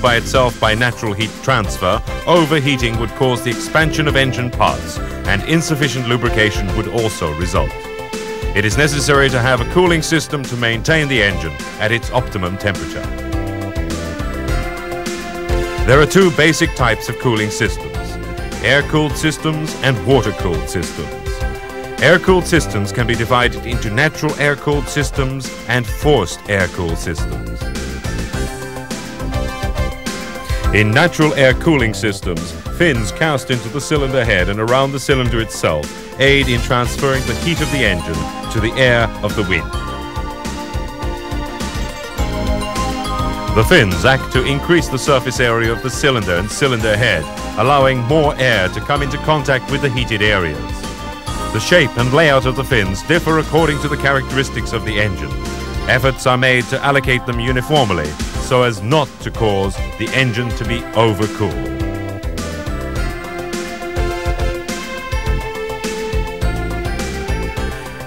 by itself by natural heat transfer, overheating would cause the expansion of engine parts, and insufficient lubrication would also result. It is necessary to have a cooling system to maintain the engine at its optimum temperature. There are two basic types of cooling systems, air-cooled systems and water-cooled systems. Air-cooled systems can be divided into natural air-cooled systems and forced air-cooled systems. In natural air cooling systems, fins cast into the cylinder head and around the cylinder itself aid in transferring the heat of the engine to the air of the wind. The fins act to increase the surface area of the cylinder and cylinder head, allowing more air to come into contact with the heated areas. The shape and layout of the fins differ according to the characteristics of the engine. Efforts are made to allocate them uniformly so as not to cause the engine to be overcooled.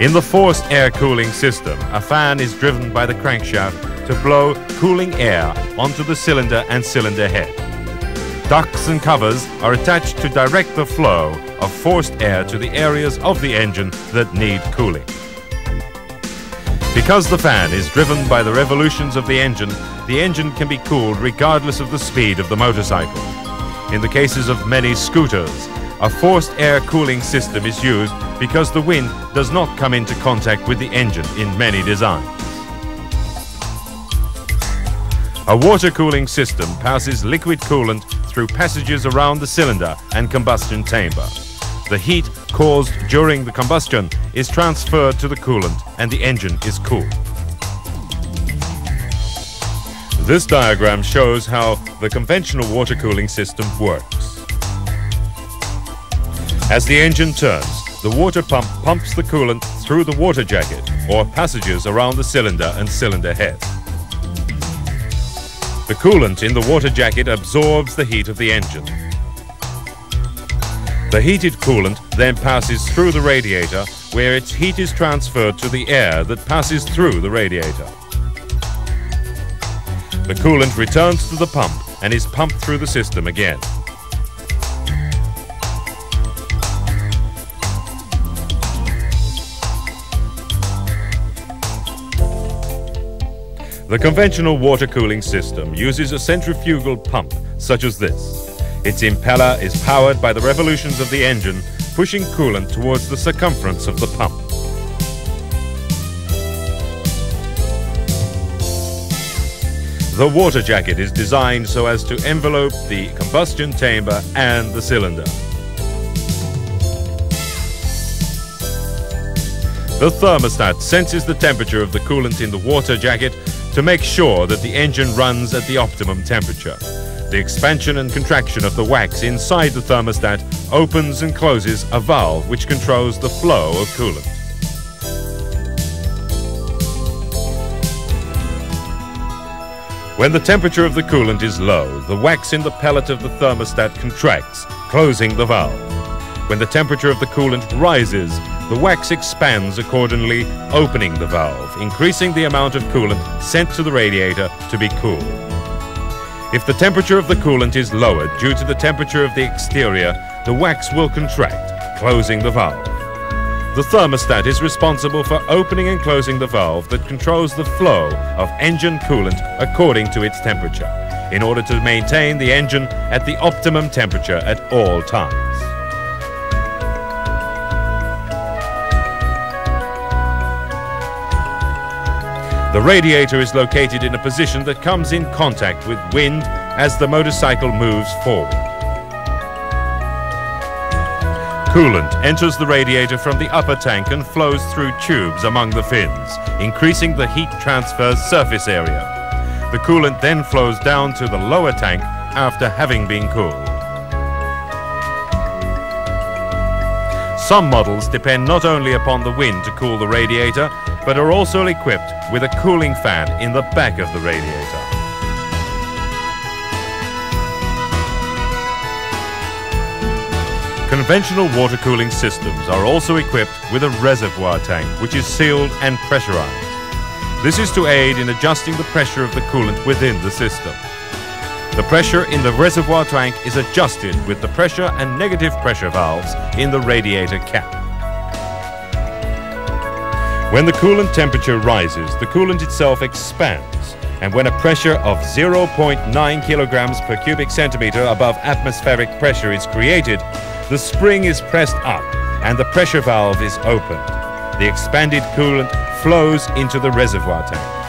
In the forced air cooling system, a fan is driven by the crankshaft to blow cooling air onto the cylinder and cylinder head. Ducts and covers are attached to direct the flow of forced air to the areas of the engine that need cooling. Because the fan is driven by the revolutions of the engine, the engine can be cooled regardless of the speed of the motorcycle. In the cases of many scooters, a forced air cooling system is used because the wind does not come into contact with the engine in many designs. A water cooling system passes liquid coolant through passages around the cylinder and combustion chamber. The heat caused during the combustion is transferred to the coolant and the engine is cooled. This diagram shows how the conventional water cooling system works. As the engine turns, the water pump pumps the coolant through the water jacket or passages around the cylinder and cylinder head. The coolant in the water jacket absorbs the heat of the engine. The heated coolant then passes through the radiator where its heat is transferred to the air that passes through the radiator. The coolant returns to the pump and is pumped through the system again. The conventional water cooling system uses a centrifugal pump such as this. Its impeller is powered by the revolutions of the engine, pushing coolant towards the circumference of the pump. The water jacket is designed so as to envelope the combustion chamber and the cylinder. The thermostat senses the temperature of the coolant in the water jacket to make sure that the engine runs at the optimum temperature. The expansion and contraction of the wax inside the thermostat opens and closes a valve which controls the flow of coolant. When the temperature of the coolant is low, the wax in the pellet of the thermostat contracts, closing the valve. When the temperature of the coolant rises, the wax expands accordingly, opening the valve, increasing the amount of coolant sent to the radiator to be cooled. If the temperature of the coolant is lowered due to the temperature of the exterior, the wax will contract, closing the valve. The thermostat is responsible for opening and closing the valve that controls the flow of engine coolant according to its temperature, in order to maintain the engine at the optimum temperature at all times. The radiator is located in a position that comes in contact with wind as the motorcycle moves forward. Coolant enters the radiator from the upper tank and flows through tubes among the fins, increasing the heat transfer surface area. The coolant then flows down to the lower tank after having been cooled. Some models depend not only upon the wind to cool the radiator, but are also equipped with a cooling fan in the back of the radiator. Conventional water cooling systems are also equipped with a reservoir tank which is sealed and pressurized. This is to aid in adjusting the pressure of the coolant within the system. The pressure in the reservoir tank is adjusted with the pressure and negative pressure valves in the radiator cap. When the coolant temperature rises, the coolant itself expands, and when a pressure of 0.9 kilograms per cubic centimeter above atmospheric pressure is created, the spring is pressed up and the pressure valve is opened. The expanded coolant flows into the reservoir tank.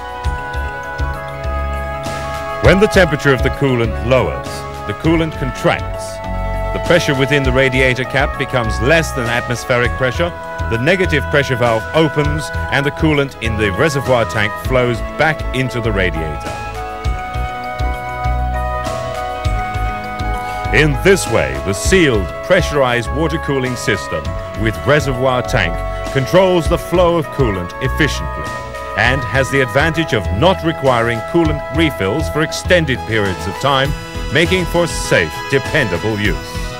When the temperature of the coolant lowers, the coolant contracts. The pressure within the radiator cap becomes less than atmospheric pressure, the negative pressure valve opens and the coolant in the reservoir tank flows back into the radiator. In this way, the sealed, pressurized water cooling system with reservoir tank controls the flow of coolant efficiently and has the advantage of not requiring coolant refills for extended periods of time, making for safe, dependable use.